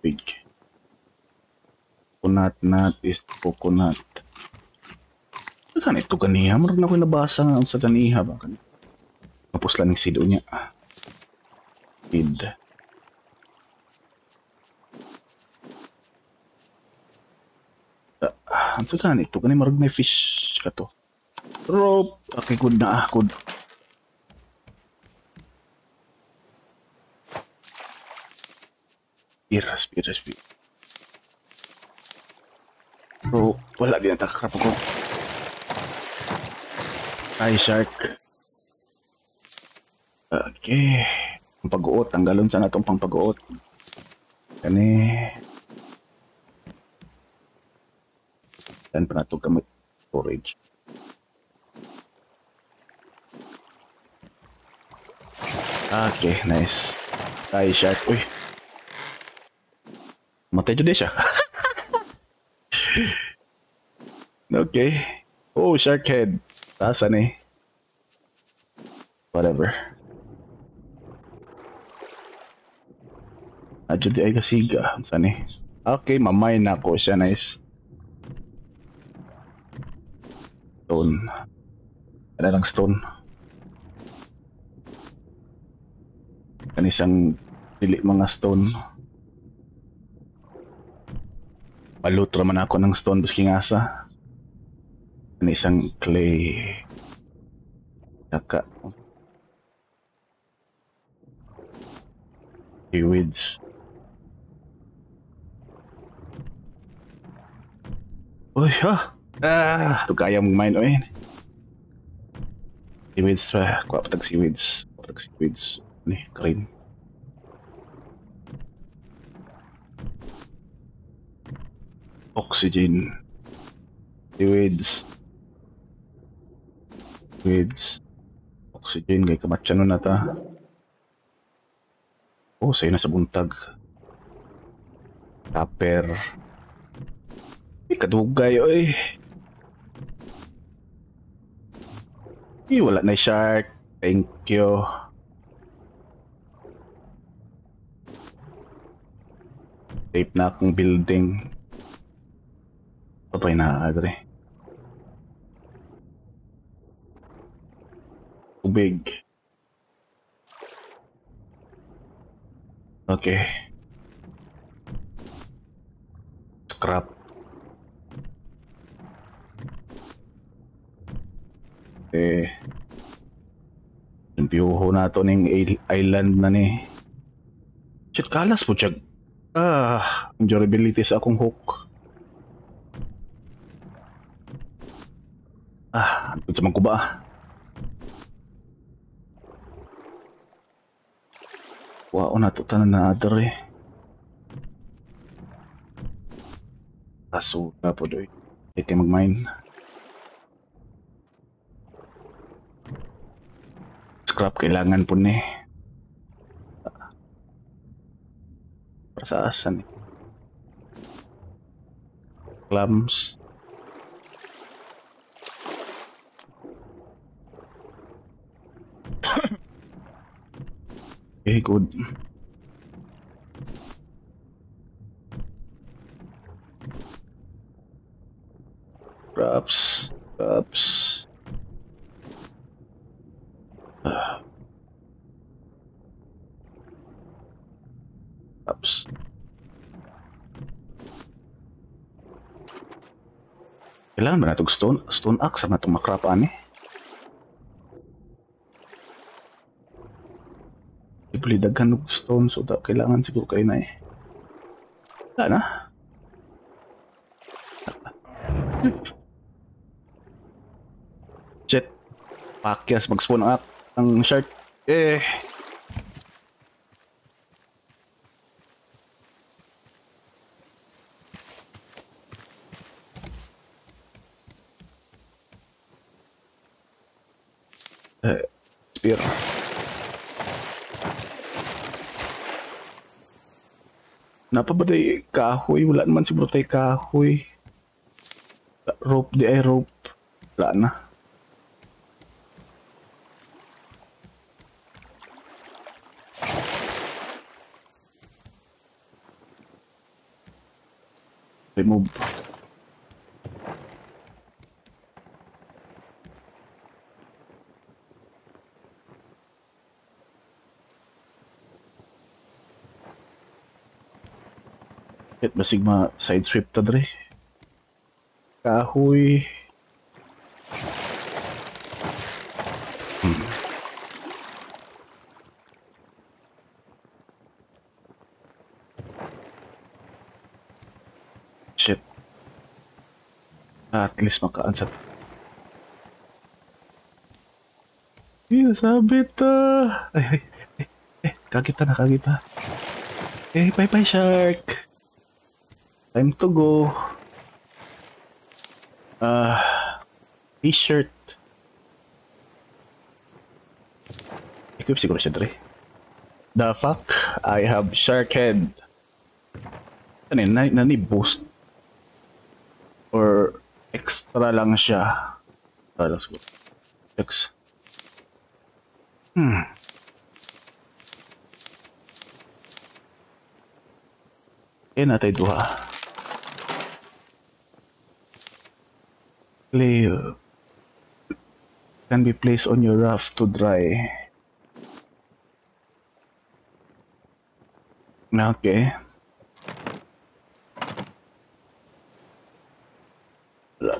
Big. Coconut nut is coconut. Kan ito ganiha, meron na ko nabasa nga sa ganiha ba kan. Tapos lang ng sido niya. Seed. Ah, ano kan ito kani marag may fish ka to. Rope, okay good na ah, good. Piras, piras, piras. Bro, wala din ang takakrap ko. Ay, shark. Okay. Ang pag-uot. Tanggalon sa natong pang pag-uot. Kani. Yan pa nato gamit storage. Okay, nice. Ay, shark. Uy. Matay dyan siya. okay. Oh, shark head. Tasan eh. Whatever. Adyo di ay kasiga. Saan eh? Okay, mamay na ako siya. Nice. Stone. Ano lang stone? Kanisang pili mga stone. Palut raman ako ng stone busking asa. Kanisang clay. Saka. Seaweeds. Uy, ha? Ah, ito kaya mong mine, oy. Seaweeds, pa. Kuha pa tag seaweeds. Kuha seaweeds. Ni, green. Oxygen. Seaweeds. Seaweeds. Oxygen, kay kamatyan na ta. Oh, sa'yo na sa buntag. Copper. Ay, kadugay, oy. Ay, wala na shark. Thank you. Tape na akong building. Papay na agre. Tubig. Okay. Scrap. Eh. Yung piyuho na to ng island na ni. Shit, kalas po siya. Ah, durability sa akong hook. Ah, ano sa ko ba? Wow, na to tanan na other eh. Kaso na po doy. Ito mag-mine. Scrap kailangan po ni. Para sa asan eh. Clams. Okay, good. Props. Props. Ah. Props. Kailangan ba na itong stone, stone axe na itong makrapaan eh? Ibuli daghan og stone so da kailangan siguro kay na eh. Wala na. Jet. Pakyas mag-spawn up ang shark. Eh, Kenapa pada day kahoy? Wala naman siguro tayo kahoy. Rope, di ay eh, rope. Wala na. Remove. Basig ma side sweep ta dre. Kahoy. Hmm. Shit. At least makaan sa... Sabit ah. Ay, ay, ay, eh, kagita na, kagita. Eh, bye bye shark. Time to go. Ah, t-shirt. Equip siguro siya dre. The fuck? I have shark head. Ano yun? Na, nani boost? Or extra lang siya? Ah, let's go. X. Hmm. Kaya natin duha. Clay uh, can be placed on your raft to dry. Okay.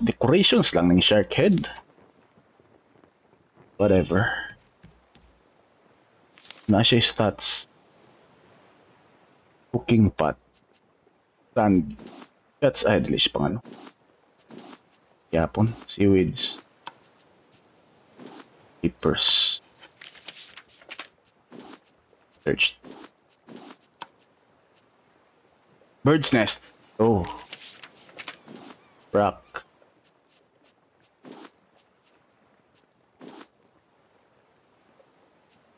Decorations lang ng shark head. Whatever. Na siya stats. Cooking pot. Sand. That's idolish pang ano. Yapon. Seaweeds. Keepers. Search. Bird's nest. Oh. Rock.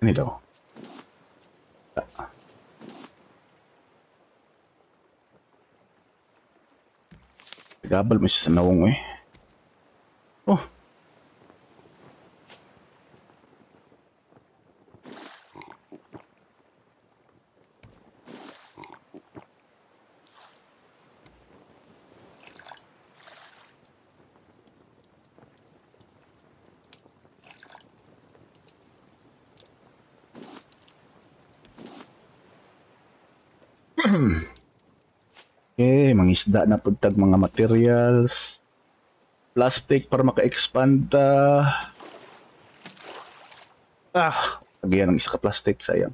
Ano daw? Gabal mo siya sa nawong eh. Oh. Okay, mangisda na pudtag mga materials. Plastic para maka-expand ta. Ah, lagyan ng isa ka plastic, sayang.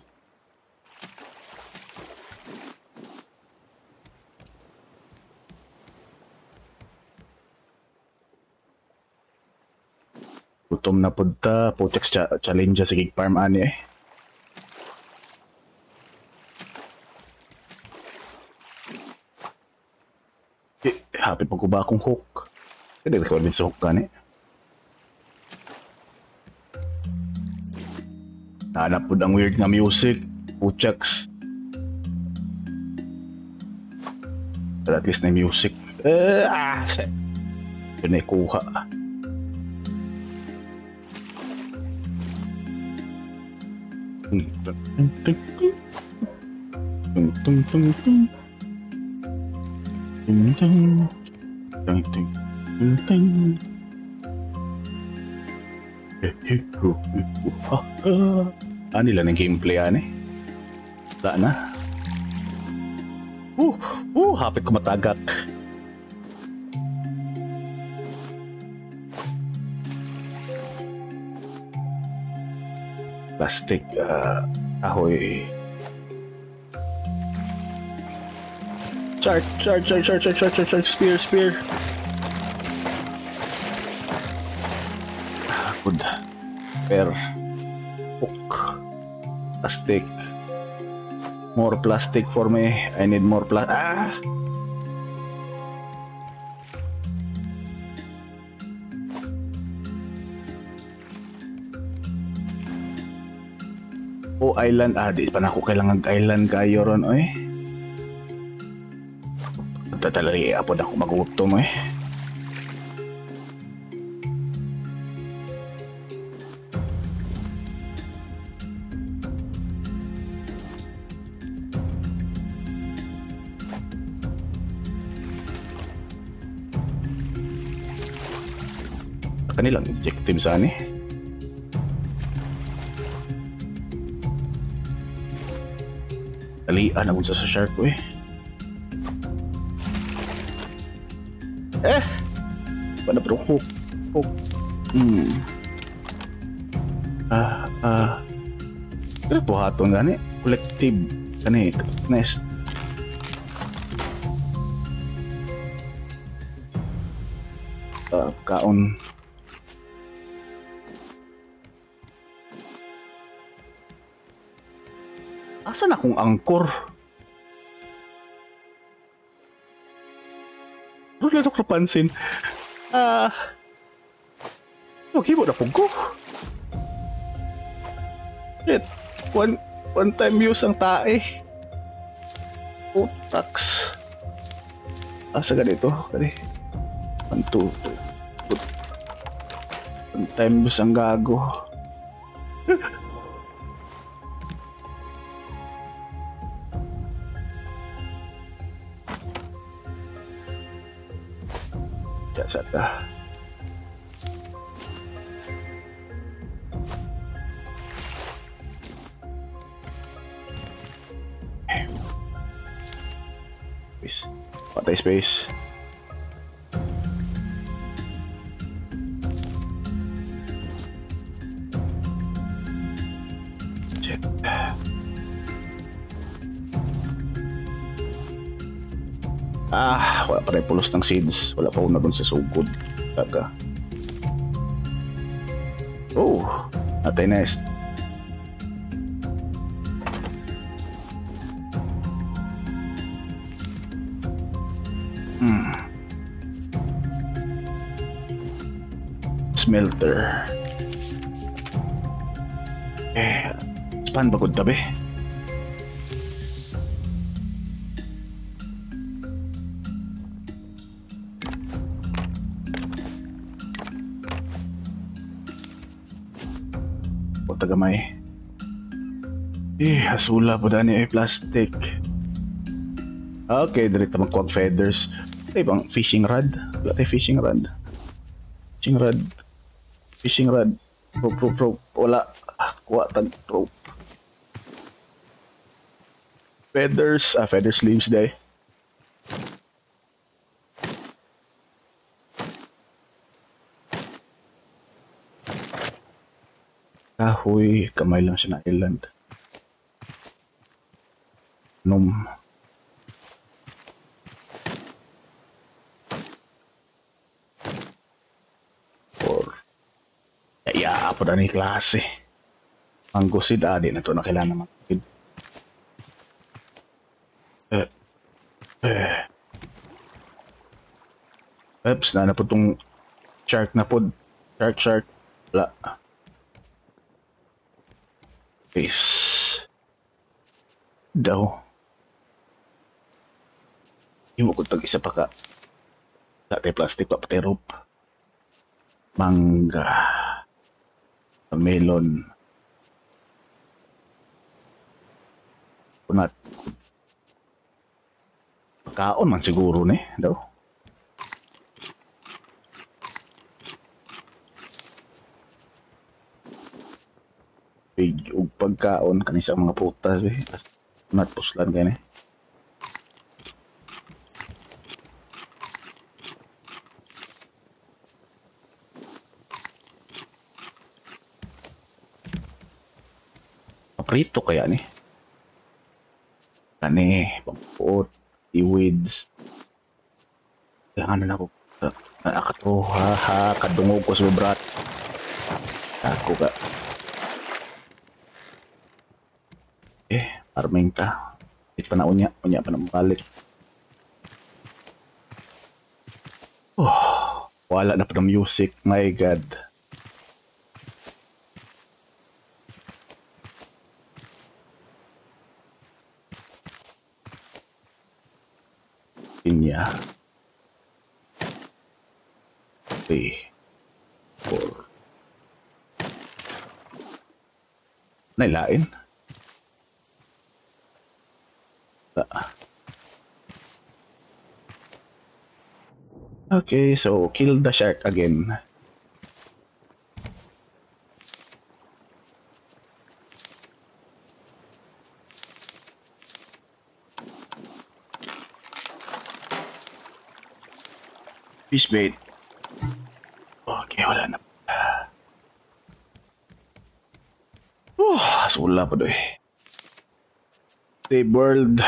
Gutom na pudta, putex cha challenge sa gig farm ani eh. Eh, happy pag ba akong hook. Kaya record din sa hook gani. Hanap po ang weird nga music. Puchaks. But at least na music. Eh, ah, se. Yun ay kuha. Tung, tung, tung, tung, tung. Tung, ting ting ting ting. ah, nila ng gameplay yan eh. Na. Uh, uh, hapit ko matagak. Plastic, uh, ahoy. Charge, charge, charge, charge, charge, charge, charge, charge, spear, spear. Good. Pair. Hook. Plastic. More plastic for me. I need more plastic. Ah! Oh, island. Ah, di pa na ako kailangan island kayo ron, oy. Eh. Tatalari apod ako magutom eh. kanilang objective sana eh. Talian ako sa shark ko eh. Eh! Pada bro, hook. Hook. Hmm. Ah, ah. Pero po haton gani. Collective. Gani, nest. Ah, kaon. Asan akong angkor? Napansin. Ah... Maghimo na po ko. Shit. One, one time use ang tae. Putaks. Asa ganito? Kani. One, two, two. One time use ang gago. Space. What space? Ah, wala pa rin pulos ng seeds. Wala pa una dun sa sugod. Kaga. Oh, natay nest. Hmm. Smelter. Eh, span bagod tabi. o tagamay. Eh, asula po dani ay plastic. Okay, direct magkuwag feathers. Ay bang fishing rod? Wala tayo fishing rod. Fishing rod. Fishing rod. Rope, rope, rope. Wala. Ah, kuha tag rope. Feathers. Ah, feather sleeves day. Kahoy, kamay lang siya na island. Num. Or, kaya po na ni klase. Ang gusid adi na to na kailangan naman. Eh, eh. Peps, na na po tong shark na po. Shark, shark. Wala. Face. Daw. Imo ko tag isa pa ka. Dati plastic pa pati rope. Mangga. Melon. Kunat. Kaon man siguro ni daw. Pig ug pagkaon kani sa mga prutas eh. Nat puslan kani. Paprito kaya ni. Kani, pagpuot, iwids. Kailangan na ako. Nakato, ha, ha, kadungog ko sa brat. Ako ka. Eh, arming ka. Ito pa na unya. Unya pa na mabalik. Oh, wala na pa ng music. My God. Inya. Three. Four. Nailain. Okay, so kill the shark again. Fish bait. Okay, wala na. Oh, so wala pa doy. Save world.